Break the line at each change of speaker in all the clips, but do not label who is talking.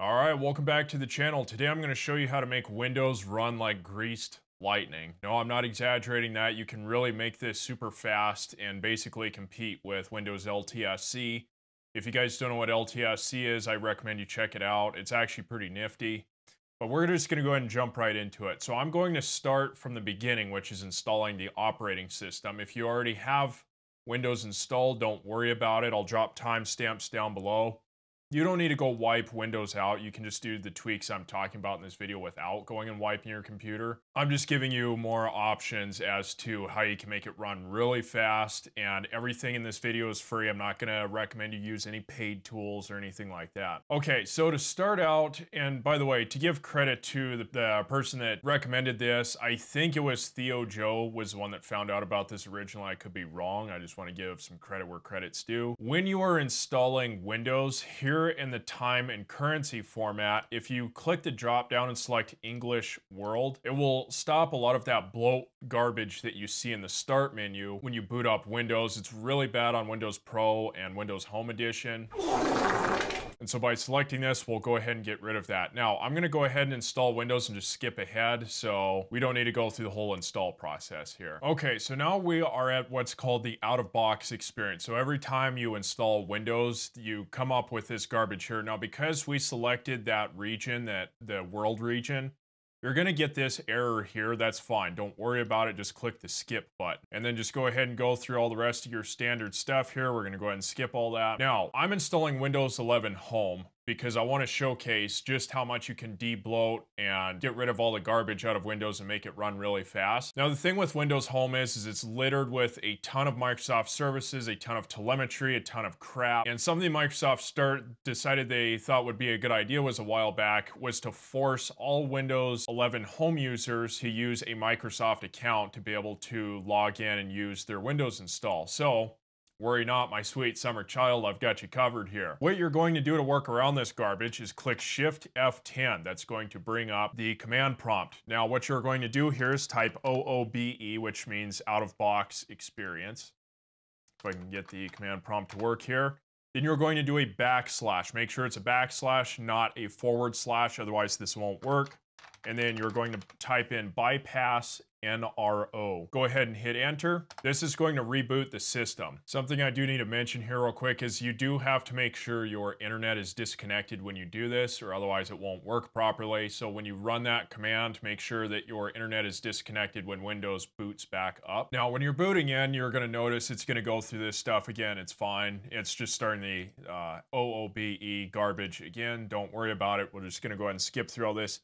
All right, welcome back to the channel. Today I'm going to show you how to make Windows run like greased lightning. No, I'm not exaggerating that. You can really make this super fast and basically compete with Windows LTSC. If you guys don't know what LTSC is, I recommend you check it out. It's actually pretty nifty. But we're just going to go ahead and jump right into it. So I'm going to start from the beginning, which is installing the operating system. If you already have Windows installed, don't worry about it. I'll drop timestamps down below. You don't need to go wipe Windows out. You can just do the tweaks I'm talking about in this video without going and wiping your computer. I'm just giving you more options as to how you can make it run really fast and everything in this video is free. I'm not gonna recommend you use any paid tools or anything like that. Okay, so to start out, and by the way, to give credit to the, the person that recommended this, I think it was ThioJoe was the one that found out about this originally. I could be wrong. I just wanna give some credit where credit's due. When you are installing Windows, here in the time and currency format, if you click the drop down and select English World, it will stop a lot of that bloat garbage that you see in the start menu when you boot up Windows. It's really bad on Windows Pro and Windows Home Edition. And so by selecting this, we'll go ahead and get rid of that. Now, I'm gonna go ahead and install Windows and just skip ahead, so we don't need to go through the whole install process here. Okay, so now we are at what's called the out-of-box experience. So every time you install Windows, you come up with this garbage here. Now, because we selected that region, that the world region, you're gonna get this error here, that's fine. Don't worry about it, just click the skip button. And then just go ahead and go through all the rest of your standard stuff here. We're gonna go ahead and skip all that. Now, I'm installing Windows 11 Home because I want to showcase just how much you can debloat and get rid of all the garbage out of Windows and make it run really fast. Now the thing with Windows Home is, is it's littered with a ton of Microsoft services, a ton of telemetry, a ton of crap. And something Microsoft start decided they thought would be a good idea was a while back was to force all Windows 11 Home users to use a Microsoft account to be able to log in and use their Windows install. So Worry not, my sweet summer child, I've got you covered here. What you're going to do to work around this garbage is click Shift F10. That's going to bring up the command prompt. Now, what you're going to do here is type OOBE, which means out of box experience. If I can get the command prompt to work here. Then you're going to do a backslash. Make sure it's a backslash, not a forward slash, otherwise this won't work. And then you're going to type in bypass NRO. Go ahead and hit enter. This is going to reboot the system. Something I do need to mention here real quick is you do have to make sure your internet is disconnected when you do this or otherwise it won't work properly. So when you run that command, make sure that your internet is disconnected when Windows boots back up. Now when you're booting in, you're gonna notice it's gonna go through this stuff again. It's fine. It's just starting the uh, OOBE garbage again. Don't worry about it. We're just gonna go ahead and skip through all this.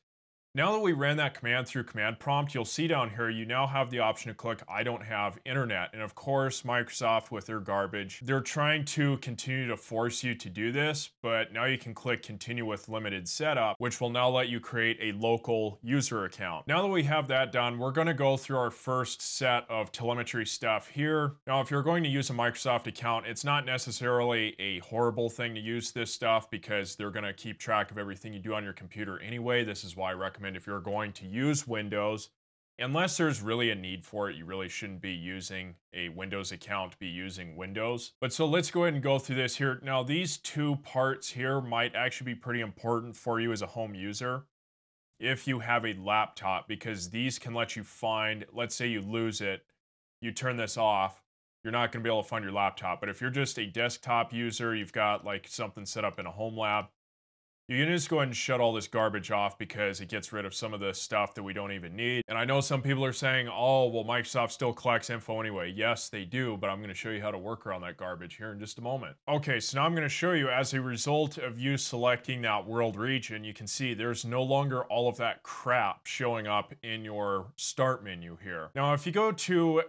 Now that we ran that command through command prompt, you'll see down here, you now have the option to click I don't have internet. And of course, Microsoft with their garbage, they're trying to continue to force you to do this, but now you can click continue with limited setup, which will now let you create a local user account. Now that we have that done, we're gonna go through our first set of telemetry stuff here. Now, if you're going to use a Microsoft account, it's not necessarily a horrible thing to use this stuff because they're gonna keep track of everything you do on your computer anyway. This is why I recommend recommend if you're going to use Windows, unless there's really a need for it, you really shouldn't be using a Windows account be using Windows. But so let's go ahead and go through this here. Now these two parts here might actually be pretty important for you as a home user if you have a laptop because these can let you find, let's say you lose it, you turn this off, you're not going to be able to find your laptop. But if you're just a desktop user, you've got like something set up in a home lab, you can just go ahead and shut all this garbage off because it gets rid of some of the stuff that we don't even need. And I know some people are saying, oh, well, Microsoft still collects info anyway. Yes, they do, but I'm gonna show you how to work around that garbage here in just a moment. Okay, so now I'm gonna show you as a result of you selecting that world region, you can see there's no longer all of that crap showing up in your start menu here. Now, if you go to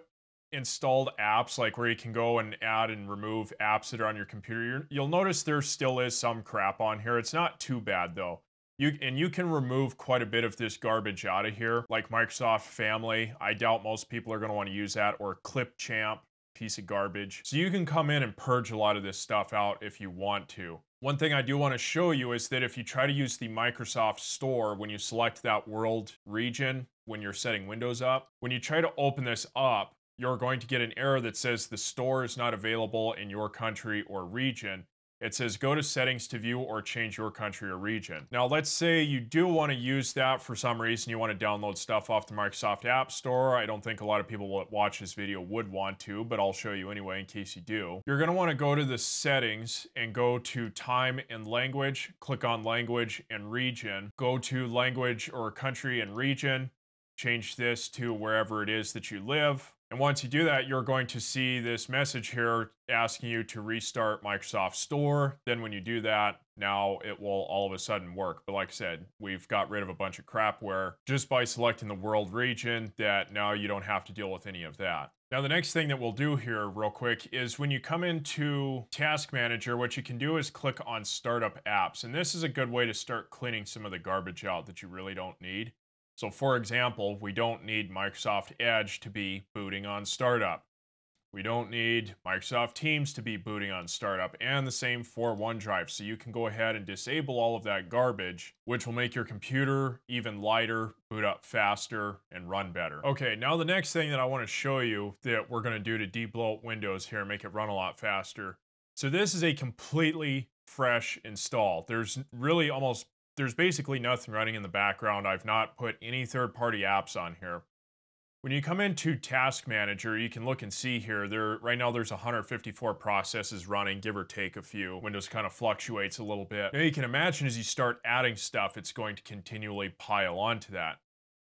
installed apps, like where you can go and add and remove apps that are on your computer, you'll notice there still is some crap on here. It's not too bad though. You, and you can remove quite a bit of this garbage out of here, like Microsoft Family. I doubt most people are going to want to use that, or Clipchamp, piece of garbage. So you can come in and purge a lot of this stuff out if you want to. One thing I do want to show you is that if you try to use the Microsoft Store when you select that world region, when you're setting Windows up, when you try to open this up, you're going to get an error that says the store is not available in your country or region. it says go to settings to view or change your country or region. Now, let's say you do want to use that for some reason. You want to download stuff off the Microsoft App Store. I don't think a lot of people that watch this video would want to, but I'll show you anyway in case you do. You're going to want to go to the settings and go to time and language, click on language and region, go to language or country and region, change this to wherever it is that you live. And once you do that, you're going to see this message here asking you to restart Microsoft Store. Then when you do that, now it will all of a sudden work. But like I said, we've got rid of a bunch of crap where just by selecting the world region that now you don't have to deal with any of that. Now the next thing that we'll do here real quick is when you come into Task Manager, what you can do is click on Startup Apps. And this is a good way to start cleaning some of the garbage out that you really don't need. So for example, we don't need Microsoft Edge to be booting on startup. We don't need Microsoft Teams to be booting on startup and the same for OneDrive. So you can go ahead and disable all of that garbage, which will make your computer even lighter, boot up faster, and run better. Okay, now the next thing that I wanna show you that we're gonna do to debloat Windows here and make it run a lot faster. So this is a completely fresh install. There's really almost there's basically nothing running in the background. I've not put any third-party apps on here. When you come into Task Manager, you can look and see here, there right now there's 154 processes running, give or take a few. Windows kind of fluctuates a little bit. Now you can imagine as you start adding stuff, it's going to continually pile onto that.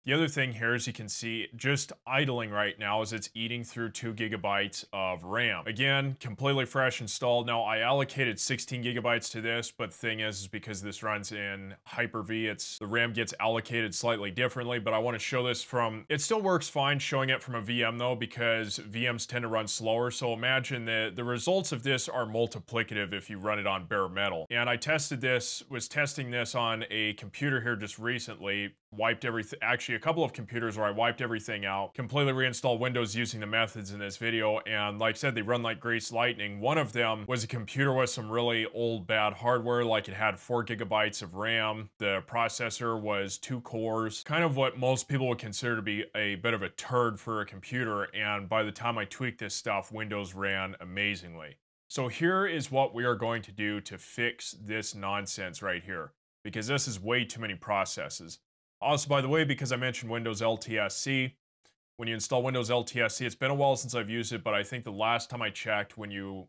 The other thing here, as you can see, just idling right now is it's eating through two gigabytes of RAM. Again, completely fresh installed. Now I allocated 16 gigabytes to this, but thing is, is because this runs in Hyper-V, it's the RAM gets allocated slightly differently, but I want to show this from, it still works fine showing it from a VM though, because VMs tend to run slower. So imagine that the results of this are multiplicative if you run it on bare metal. And I tested this, was testing this on a computer here just recently, wiped everything, actually a couple of computers where I wiped everything out, completely reinstalled Windows using the methods in this video, and like I said, they run like grease lightning. One of them was a computer with some really old bad hardware, like it had four gigabytes of RAM, the processor was two cores, kind of what most people would consider to be a bit of a turd for a computer, and by the time I tweaked this stuff, Windows ran amazingly. So here is what we are going to do to fix this nonsense right here, because this is way too many processes. Also, by the way, because I mentioned Windows LTSC, when you install Windows LTSC, it's been a while since I've used it, but I think the last time I checked, when you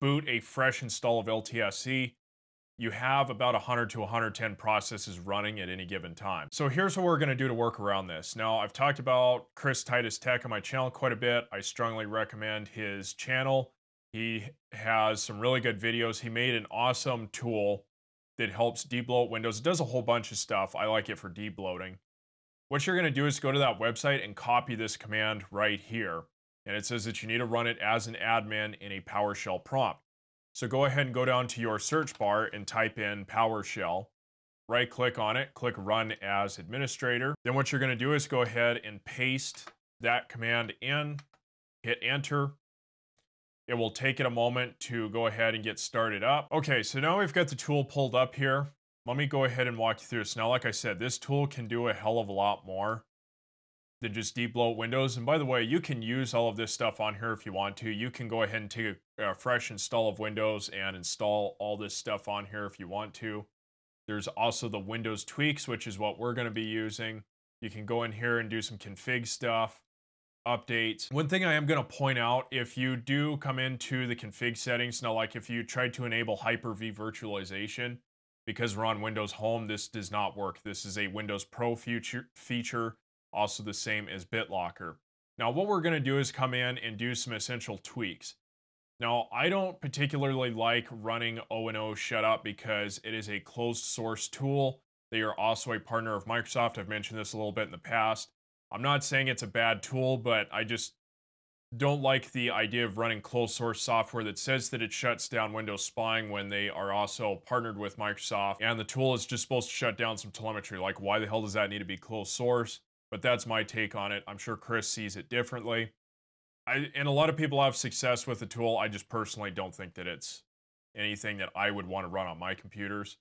boot a fresh install of LTSC, you have about 100 to 110 processes running at any given time. So here's what we're gonna do to work around this. Now, I've talked about Chris Titus Tech on my channel quite a bit. I strongly recommend his channel. He has some really good videos. He made an awesome tool that helps debloat Windows. It does a whole bunch of stuff. I like it for debloating. What you're gonna do is go to that website and copy this command right here. And it says that you need to run it as an admin in a PowerShell prompt. So go ahead and go down to your search bar and type in PowerShell. Right click on it, click run as administrator. Then what you're gonna do is go ahead and paste that command in, hit enter, it will take it a moment to go ahead and get started up. Okay, so now we've got the tool pulled up here. Let me go ahead and walk you through this. Now, like I said, this tool can do a hell of a lot more than just debloat Windows. And by the way, you can use all of this stuff on here if you want to. You can go ahead and take a, a fresh install of Windows and install all this stuff on here if you want to. There's also the Windows tweaks, which is what we're going to be using. You can go in here and do some config stuff updates. One thing I am going to point out, if you do come into the config settings, now like if you try to enable Hyper-V virtualization, because we're on Windows Home, this does not work. This is a Windows Pro feature, feature also the same as BitLocker. Now what we're going to do is come in and do some essential tweaks. Now, I don't particularly like running O&O Shutup because it is a closed source tool. They are also a partner of Microsoft. I've mentioned this a little bit in the past. I'm not saying it's a bad tool, but I just don't like the idea of running closed source software that says that it shuts down Windows spying when they are also partnered with Microsoft and the tool is just supposed to shut down some telemetry. Like, why the hell does that need to be closed source? But that's my take on it. I'm sure Chris sees it differently. I, and a lot of people have success with the tool. I just personally don't think that it's anything that I would want to run on my computers.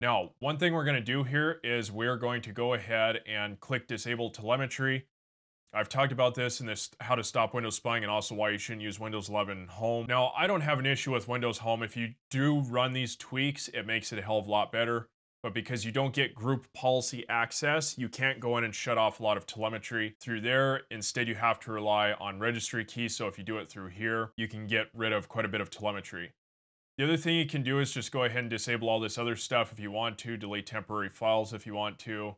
Now, one thing we're going to do here is we're going to go ahead and click Disable Telemetry. I've talked about this in this how to stop Windows spying and also why you shouldn't use Windows 11 Home. Now, I don't have an issue with Windows Home. If you do run these tweaks, it makes it a hell of a lot better. But because you don't get group policy access, you can't go in and shut off a lot of telemetry through there. Instead, you have to rely on registry keys. So if you do it through here, you can get rid of quite a bit of telemetry. The other thing you can do is just go ahead and disable all this other stuff if you want to, delete temporary files if you want to,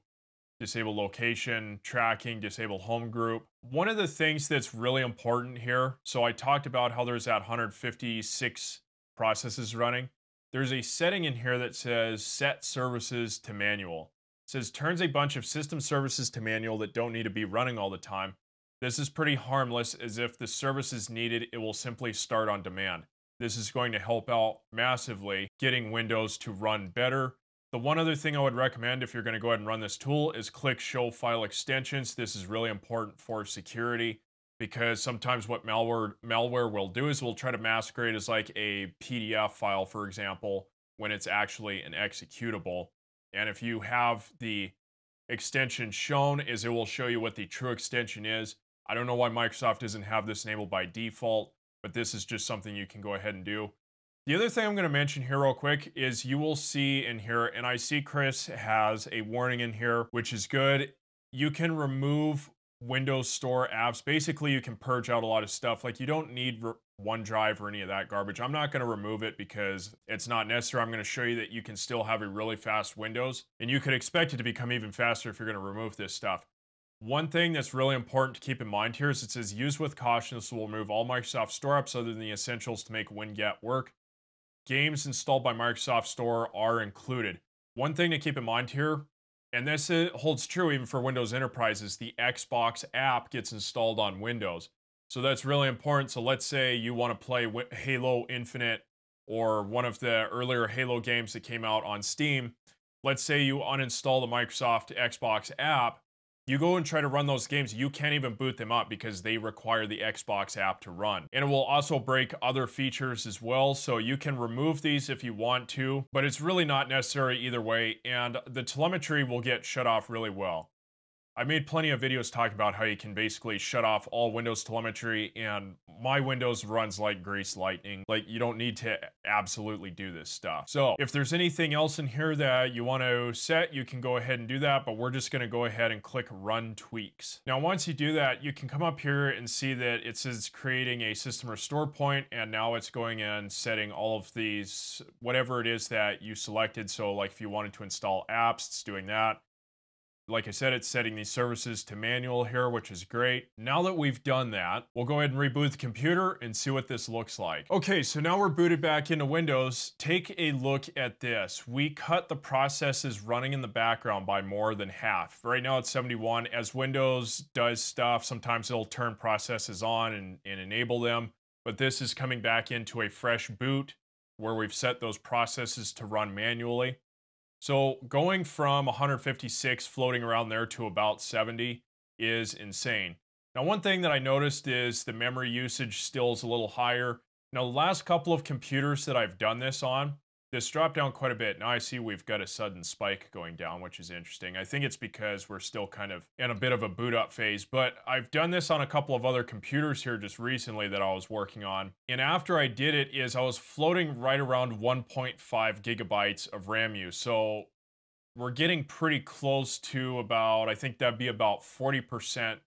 disable location, tracking, disable home group. One of the things that's really important here, so I talked about how there's that 156 processes running. There's a setting in here that says set services to manual. It says turns a bunch of system services to manual that don't need to be running all the time. This is pretty harmless as if the service is needed, it will simply start on demand. This is going to help out massively getting Windows to run better. The one other thing I would recommend if you're going to go ahead and run this tool is click show file extensions. This is really important for security because sometimes what malware malware will do is we'll try to masquerade as like a PDF file, for example, when it's actually an executable. And if you have the extension shown, is it will show you what the true extension is. I don't know why Microsoft doesn't have this enabled by default but this is just something you can go ahead and do. The other thing I'm going to mention here real quick is you will see in here, and I see Chris has a warning in here, which is good. You can remove Windows Store apps. Basically, you can purge out a lot of stuff. Like you don't need OneDrive or any of that garbage. I'm not going to remove it because it's not necessary. I'm going to show you that you can still have a really fast Windows, and you could expect it to become even faster if you're going to remove this stuff. One thing that's really important to keep in mind here is it says use with caution. This will remove all Microsoft Store apps other than the essentials to make WinGet work. Games installed by Microsoft Store are included. One thing to keep in mind here, and this holds true even for Windows Enterprises, the Xbox app gets installed on Windows. So that's really important. So let's say you want to play Halo Infinite or one of the earlier Halo games that came out on Steam. Let's say you uninstall the Microsoft Xbox app you go and try to run those games, you can't even boot them up because they require the Xbox app to run. And it will also break other features as well, so you can remove these if you want to, but it's really not necessary either way, and the telemetry will get shut off really well. I made plenty of videos talking about how you can basically shut off all Windows telemetry and my Windows runs like grease lightning. Like you don't need to absolutely do this stuff. So if there's anything else in here that you want to set, you can go ahead and do that, but we're just going to go ahead and click run tweaks. Now, once you do that, you can come up here and see that it says creating a system restore point and now it's going and setting all of these, whatever it is that you selected. So like if you wanted to install apps, it's doing that. Like I said, it's setting these services to manual here, which is great. Now that we've done that, we'll go ahead and reboot the computer and see what this looks like. Okay, so now we're booted back into Windows. Take a look at this. We cut the processes running in the background by more than half. Right now it's 71. As Windows does stuff, sometimes it'll turn processes on and, and enable them. But this is coming back into a fresh boot where we've set those processes to run manually. So going from 156 floating around there to about 70 is insane. Now, one thing that I noticed is the memory usage still is a little higher. Now, the last couple of computers that I've done this on, this dropped down quite a bit. Now I see we've got a sudden spike going down, which is interesting. I think it's because we're still kind of in a bit of a boot up phase, but I've done this on a couple of other computers here just recently that I was working on. And after I did it is I was floating right around 1.5 gigabytes of RAM use. So we're getting pretty close to about, I think that'd be about 40%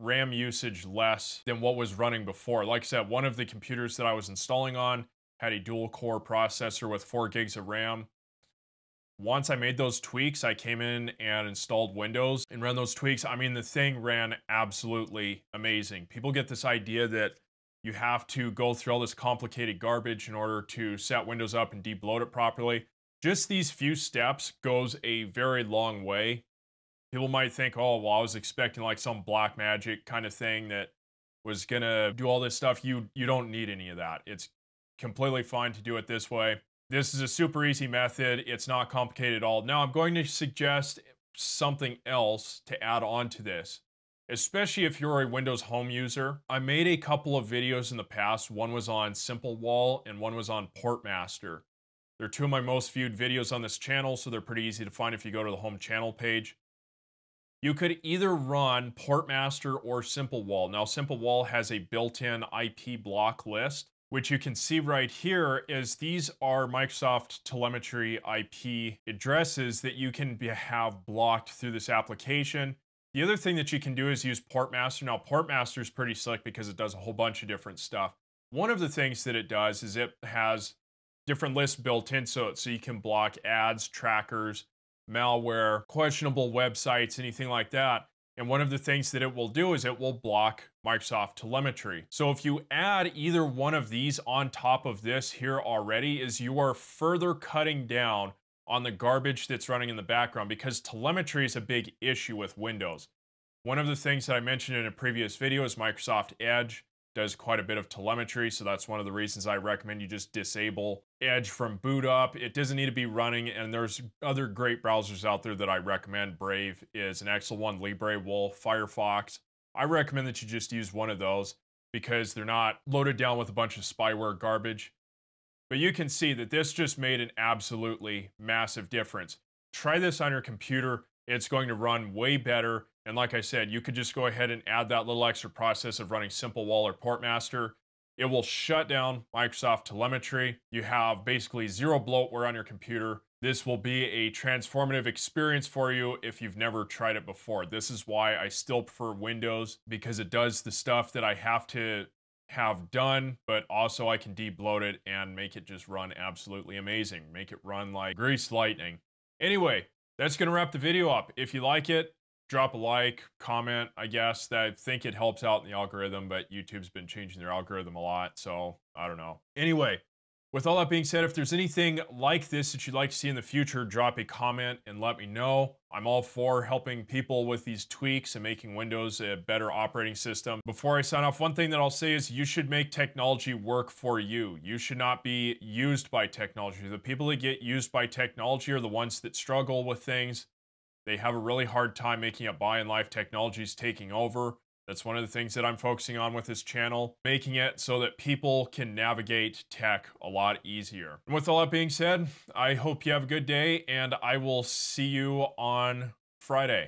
RAM usage less than what was running before. Like I said, one of the computers that I was installing on had a dual core processor with 4 gigs of RAM. Once I made those tweaks, I came in and installed Windows and ran those tweaks. I mean, the thing ran absolutely amazing. People get this idea that you have to go through all this complicated garbage in order to set Windows up and debloat it properly. Just these few steps goes a very long way. People might think, oh, well, I was expecting like some black magic kind of thing that was gonna do all this stuff. You you don't need any of that. It's completely fine to do it this way. This is a super easy method. It's not complicated at all. Now I'm going to suggest something else to add on to this, especially if you're a Windows Home user. I made a couple of videos in the past. One was on Simple Wall and one was on Portmaster. They're two of my most viewed videos on this channel, so they're pretty easy to find if you go to the home channel page. you could either run Portmaster or Simple Wall. Now, Simple Wall has a built-in IP block list, which you can see right here is these are Microsoft telemetry IP addresses that you can have blocked through this application. The other thing that you can do is use Portmaster. Now, Portmaster is pretty slick because it does a whole bunch of different stuff. One of the things that it does is it has different lists built into it so you can block ads, trackers, malware, questionable websites, anything like that. And one of the things that it will do is it will block Microsoft telemetry. So if you add either one of these on top of this here already is you are further cutting down on the garbage that's running in the background because telemetry is a big issue with Windows. One of the things that I mentioned in a previous video is Microsoft Edge does quite a bit of telemetry, so that's one of the reasons I recommend you just disable Edge from boot up. It doesn't need to be running, and there's other great browsers out there that I recommend. Brave is an excellent one, LibreWolf, Firefox. I recommend that you just use one of those because they're not loaded down with a bunch of spyware garbage. But you can see that this just made an absolutely massive difference. Try this on your computer. It's going to run way better and like I said, you could just go ahead and add that little extra process of running Simple Wall or Portmaster. It will shut down Microsoft telemetry. You have basically zero bloatware on your computer. This will be a transformative experience for you if you've never tried it before. This is why I still prefer Windows because it does the stuff that I have to have done, but also I can debloat it and make it just run absolutely amazing. Make it run like greased lightning. Anyway, that's going to wrap the video up. If you like it, drop a like, comment, I guess, that I think it helps out in the algorithm, but YouTube's been changing their algorithm a lot, so I don't know. Anyway, with all that being said, if there's anything like this that you'd like to see in the future, drop a comment and let me know. I'm all for helping people with these tweaks and making Windows a better operating system. Before I sign off, one thing that I'll say is you should make technology work for you. You should not be used by technology. The people that get used by technology are the ones that struggle with things they have a really hard time making it by in life technologies taking over. That's one of the things that I'm focusing on with this channel, making it so that people can navigate tech a lot easier. And with all that being said, I hope you have a good day and I will see you on Friday.